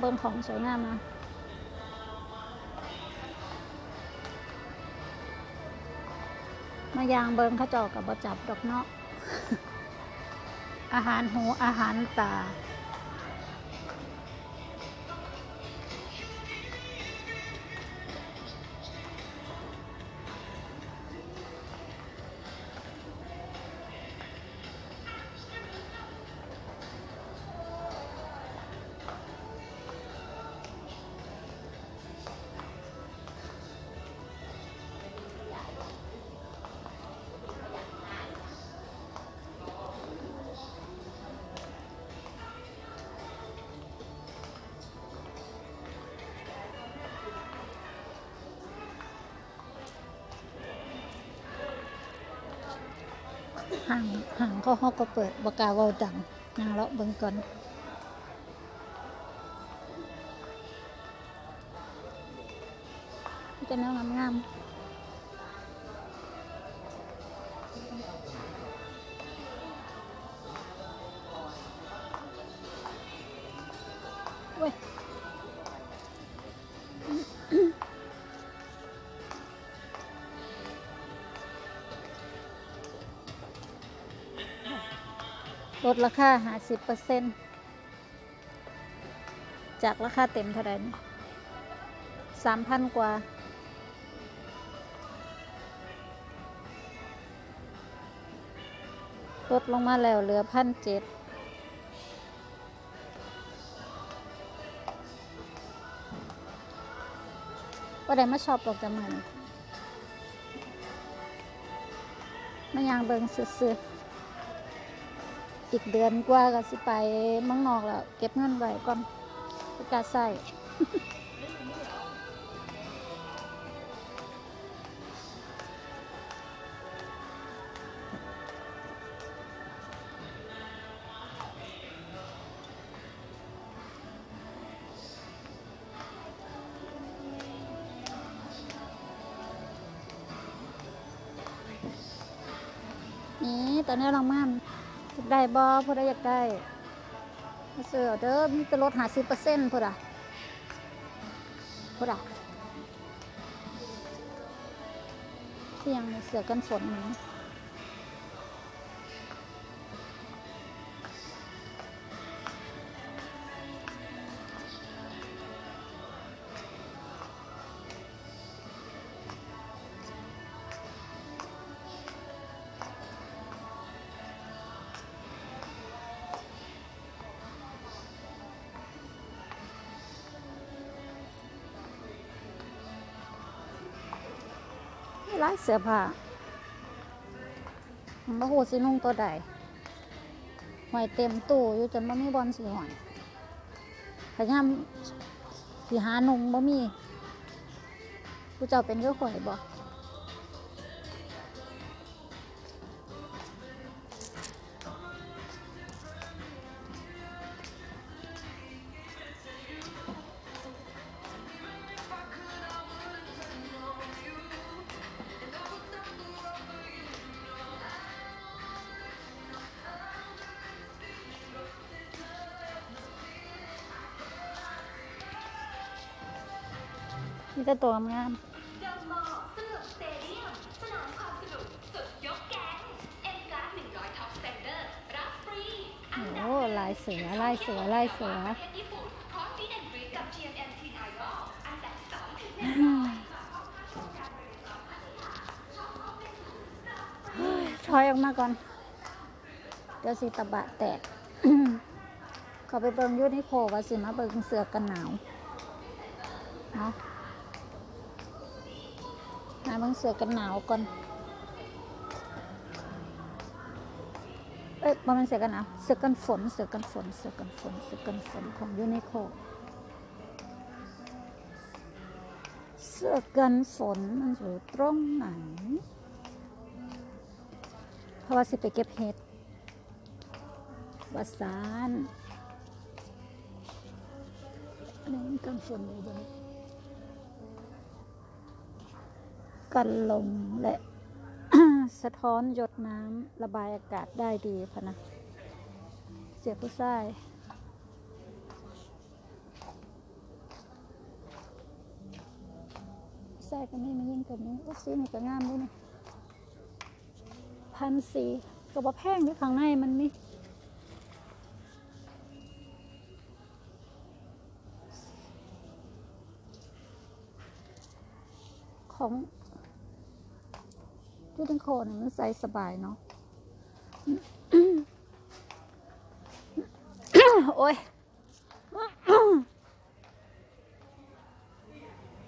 เบิ่งของสวยงามนะมายางเบิ้งเขาจอกับบะจับดอกเนาะ อาหารหูอาหารตา ห่างห่างเขาเขาก็เปิดบกาเวาดังนางเลาะเบิ่งก่อนจะแนวงามงามๆ ลดราคาหาสิบเปอร์เซ็นจากราคาเต็มเท่าไหร่สามพันกว่า ลดลงมาแล้วเหลือพันเจ็ดก็ได้มาชอบดอกจำมันมายังเบิงซื้อ อีกเดือนกว่าก็สิไปเมืองนอกแล้ว เก็บเงินไว้ก่อนปกล้าศใส่นี่ตอนนี้เรามั่นากได้บอพอได้อยากได้มาเสือเด้อมีแต่ลดหาสิบเปอร์เซ็นต์พอดะพอดะที่ยังเสือกันฝนนี้ ร้ายเสื้อผ้าบ่หูสินุ่งตัวใดหอยเต็มตู้อยู่จนบ่มีบอลสิหอยพยายามสิหานุ่งบ่มีผู้เจ้าเป็นเจ้าข่อยบ่ บฟรีอันดับโอ้ลายเสือลายเสือลายเสือประเทศญี่ปุ่นคอร์สฟีดแอนด์บรีดกับ GMMT Idol อันดับ2ถึงอืมเฮ้ยถอยออกมาก่อน เดี๋ยวสิตะบะแตกเขาไปเบิ่งอยูนิโคว่าสิมาเบิ่งเสือกันหนาวเนาะ มาเบิ่งเสือกันหนาวก่อน เอ้ยบ่แมันเสือกันหนาวเสือกันฝน เสือกันฝน เสือกันฝน เสือกันฝนของยูนิโคเสื้อกันฝนมันอยู่ตรงไหน เพราะว่าสิไปเก็บเห็ดวาสานอันนี้กันฝนเลยเด้อ กันลมและสะท้อนหยดน้ำระบายอากาศได้ดีพะนะ เสียผู้ชายใส่ก็นี่มายิ่งกับนี้อุ๊ยสีนี่ก็งามด้วยนี่พันสีก็บ่แพงด้วยข้างในมันมีของ ที่เป็นโคนนี่มันใส่สบายเนาะโอ้ย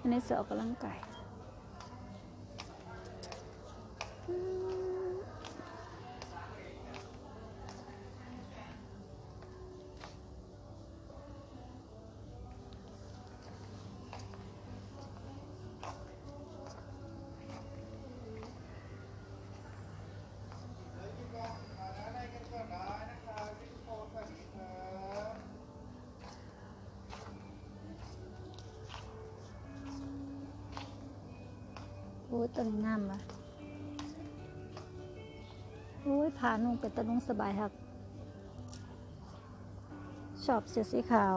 อันนี้เสือกกำลังก ยโอ้ยตัวนี้งามว่ะโอ้ยผ่านุ่งเป็นตะนุ่งสบายครับชอบเสื้อสีขาว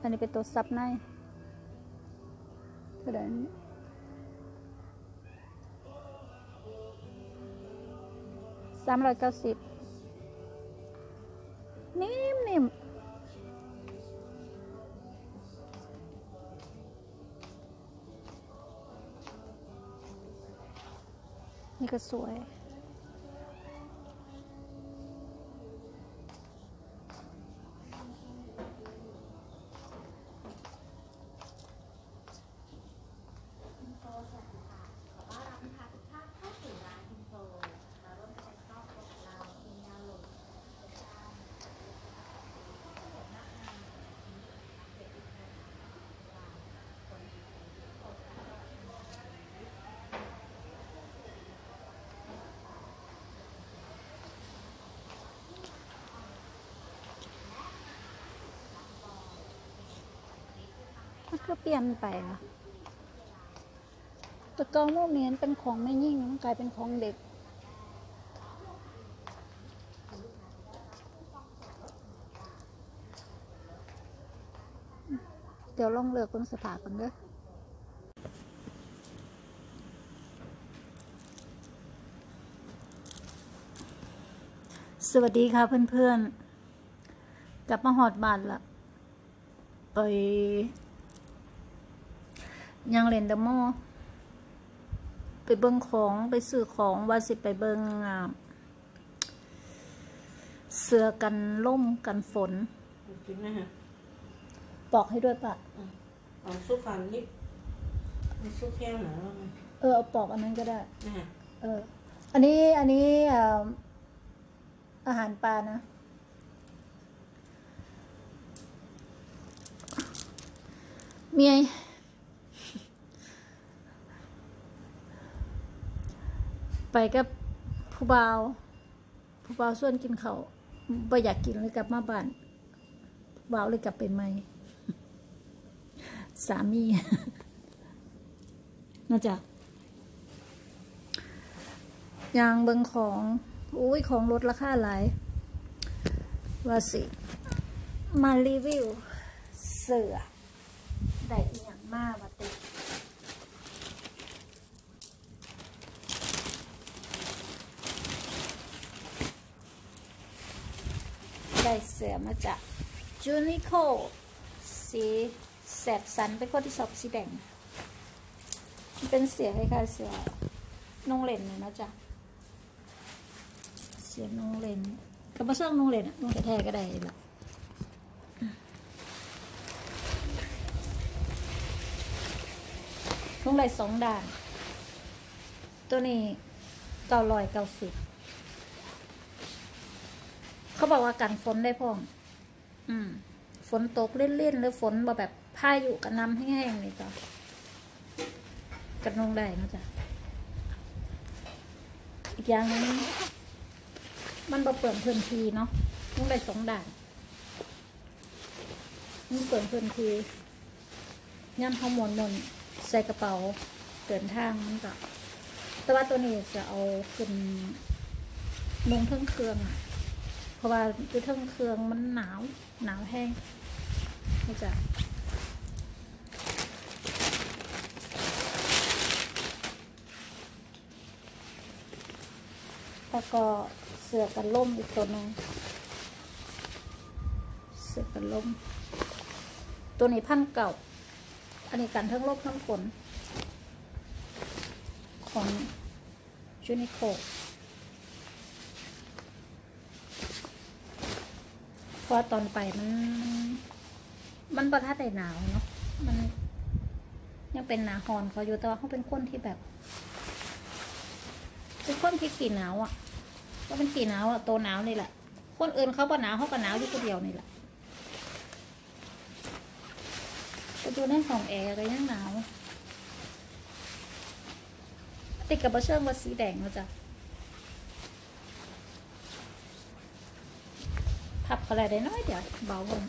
อันนี้เป็นตัวซับในเท่าไหร่นี่สามร้อยเก้าสิบนิ่มนิ่ม นี่ก็สว ก็เปลี่ยนไปอะแต่กองโมเมนเป็นของไม่ยิ่งมันกลายเป็นของเด็กเดี๋ยวลองเลือกคนสถากันเด้อสวัสดีค่ะเพื่อนๆ กลับมาหอดบานละไป ยังเล่นเดอะมอลล์ไปเบิงของไปซื้อของว่าสิไปเบิงอ่าเสื้อกันล่มกันฝนกินไหมฮะปอกให้ด้วยปะเอาซุปฟันนิดเอาซุปแค่หนาแล้วไงเออเอาปอกอันนั้นก็ได้นะฮะเออ อันนี้อันนี้อ่าอาหารปลานะเมีย ไปกับผู้บ่าว ผู้บ่าวส่วนกินเขาวบ่อยากกินเลยกลับมาบ้านผู้บ่าวเลยกลับไปใหม่ สามีน่าจะยางเบิงของอุ้ยของลดราคาหลายว่าสิ มารีวิว เสือได้อีหยังมากว่าติ เสือมาจากจูนิโคสีแสบสันเป็นคนที่ชอบสีแดงเป็นเสียคล้ายๆเสือนงเลนเลยนะจ๊ะเสียนงเลนกับมาซ่องนงเลนอะนงแท้ๆก็ได้ละนงไหลสองด่าน ตัวนี้เก้าร้อยเก้าสิบ เขาบอกว่ากันฝนได้พ่องอืม ฝนตกเล่นๆหรือฝนบ่แบบพายุกระนำแห้งๆนี่จ้ะกันนงได้นะจ๊ะอีกอย่างหนึงมันบ่เปิดพื้นที่เนาะต้องได้สองด่านมันเปิดพื้นที่ย่ำข้าวหมวนมนใส่กระเป๋าเดินทางมันก็แต่ว่าตัวนี้จะเอาขึ้นลงเทิงเครื่องอะ เพราะว่าดูทั้งเครื่องมันหนาว หนาวแห้งนี่จ้ะแล้วก็เสือกันล่มอีกตัวนึงเสือกันล่ม ตัวนี้พันเก่า อันนี้กันท่องลบท่องฝนของยูนิโค เพราะตอนไปมัน มันประทัดได้หนาวเนาะมัน ยังเป็นหนาฮอนเขาอยู่แต่ว่าเขาเป็นคนที่แบบ เป็นคนที่กี่หนาวอะ ก็เป็นกี่หนาวอะโตหนาวนี่แหละคนอื่นเขาบ่หนาวเขาก็หนาวอยู่คนเดียวนี่แหละก็อยู่ในห้องแอร์ก็ยังหนาวติดกับบะเชิงว่าสีแดงนะจ๊ะ พับอะไรได้น้อยเดี๋ยวเบาลง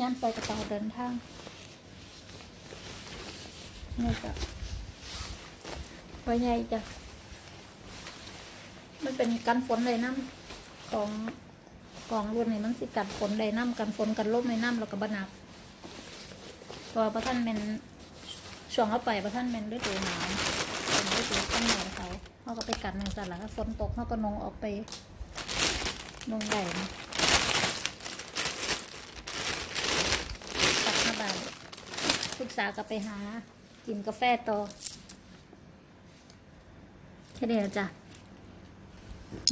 ย่านใส่กระเป๋าเดินทางนี่จ้ะไว้ใหญ่จ้ะมันเป็นกันฝนเลยน้ำของของรุ่นนี้มันสิกันฝนเลยน้ำกันฝนกันลมในน้ำแล้วก็บหนักพราะว่าประท่านเป็นช่วงเข้าไปประท่านเป็นฤดูหนาว เป็นฤดูต้นหนเขาเขาก็ไปกันในสลัฝนตกเขาก็นงออกไปนงใหญ่นะกลับมาบ้านปรึกษากับไปหา กินกาแฟต่อแค่นี้แหละจ้ะ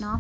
เนาะ